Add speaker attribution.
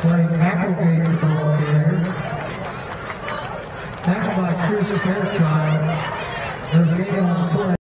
Speaker 1: playing Applegate football here. Tackled by Chris Fairchild. There's a game on the play.